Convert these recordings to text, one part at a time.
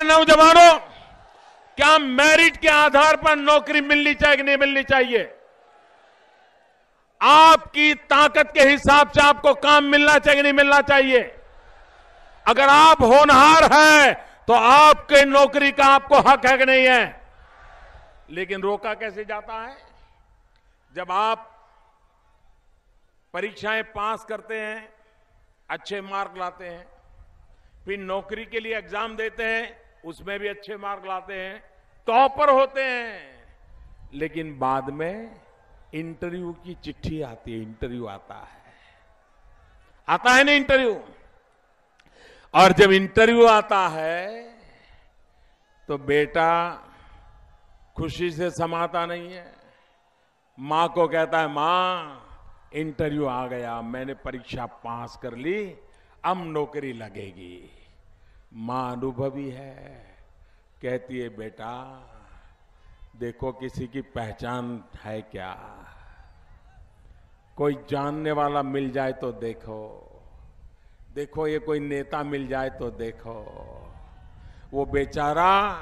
नौजवानों, क्या मेरिट के आधार पर नौकरी मिलनी चाहिए कि नहीं मिलनी चाहिए? आपकी ताकत के हिसाब से आपको काम मिलना चाहिए कि नहीं मिलना चाहिए? अगर आप होनहार हैं तो आपके नौकरी का आपको हक है कि नहीं है? लेकिन रोका कैसे जाता है? जब आप परीक्षाएँ पास करते हैं, अच्छे मार्क लाते हैं, फिर नौकरी के लिए एग्ज़ाम देते हैं उसमें भी अच्छे मार्क लाते हैं, टॉपर होते हैं। लेकिन बाद में इंटरव्यू की चिट्ठी आती है, इंटरव्यू आता है। आता है ना इंटरव्यू? और जब इंटरव्यू आता है तो बेटा खुशी से समाता नहीं है। माँ को कहता है, माँ, इंटरव्यू आ गया, मैंने परीक्षा पास कर ली, अब नौकरी लगेगी। माँ अनुभवी है। कहती है, बेटा, देखो किसी की पहचान है क्या? कोई जानने वाला मिल जाए तो देखो। देखो, ये कोई नेता मिल जाए तो देखो। वो बेचारा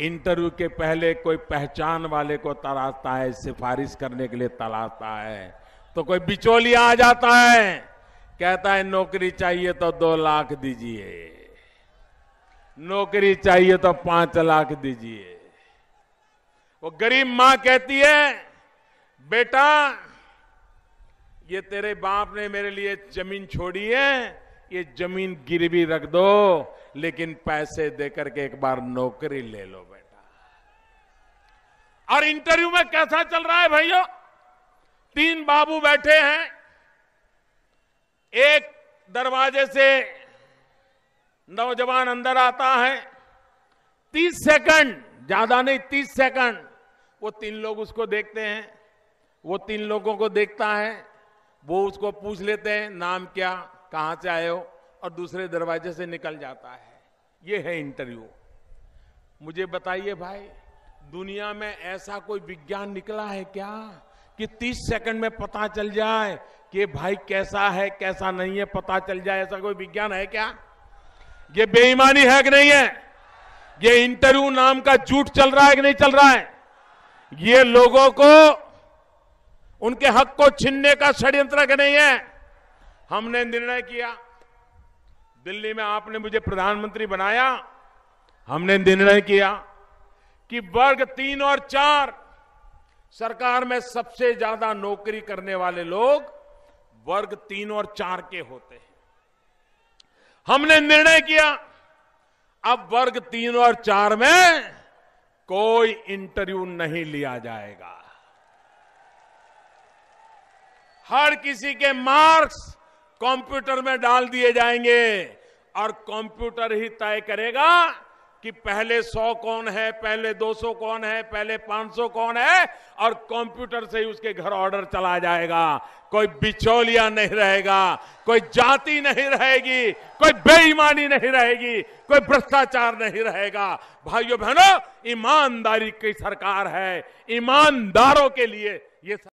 इंटरव्यू के पहले कोई पहचान वाले को तलाशता है, सिफारिश करने के लिए तलाशता है। तो कोई बिचौलिया आ जाता है। कहता है, नौकरी चाहिए तो दो लाख दीजिए। नौकरी चाहिए तो पाँच लाख दीजिए। वो गरीब माँ कहती है, बेटा, ये तेरे बाप ने मेरे लिए ज़मीन छोड़ी है, ये ज़मीन गिरवी रख दो, लेकिन पैसे देकर के एक बार नौकरी ले लो बेटा। और इंटरव्यू में कैसा चल रहा है भाइयों? तीन बाबू बैठे हैं, एक दरवाजे से नौजवान अंदर आता है, तीस सेकंड, ज़्यादा नहीं, तीस सेकंड, वो तीन लोग उसको देखते हैं, वो तीन लोगों को देखता है, वो उसको पूछ लेते हैं, नाम क्या, कहाँ से आए हो, और दूसरे दरवाजे से निकल जाता है। ये है इंटरव्यू। मुझे बताइए भाई, दुनिया में ऐसा कोई विज्ञान निकला है क्या, कि 30 सेकंड में पता चल जाए कि भाई कैसा है, कैसा नहीं है, पता चल जाए, ऐसा कोई विज्ञान है क्या? ये बेईमानी है कि नहीं है? ये इंटरव्यू नाम का झूठ चल रहा है कि नहीं चल रहा है? ये लोगों को, उनके हक को छीनने का षड्यंत्र के नहीं है? हमने निर्णय किया। दिल्ली में आपने मुझे प्रधानमंत्री बनाया। हमने निर्णय किया कि वर्ग तीन और चार, सरकार में सबसे ज़्यादा नौकरी करने वाले लोग वर्ग तीन और चार के होते हैं। हमने निर्णय किया। अब वर्ग तीन और चार में कोई इंटरव्यू नहीं लिया जाएगा। हर किसी के मार्क्स कंप्यूटर में डाल दिए जाएँगे और कंप्यूटर ही तय करेगा कि पहले 100 कौन है, पहले 200 कौन है, पहले 500 कौन है और कंप्यूटर से ही उसके घर ऑर्डर चला जाएगा। कोई बिचौलिया नहीं रहेगा, कोई जाति नहीं रहेगी, कोई बेईमानी नहीं रहेगी, कोई भ्रष्टाचार नहीं रहेगा। भाइयों बहनों, ईमानदारी की सरकार है, ईमानदारों के लिए ये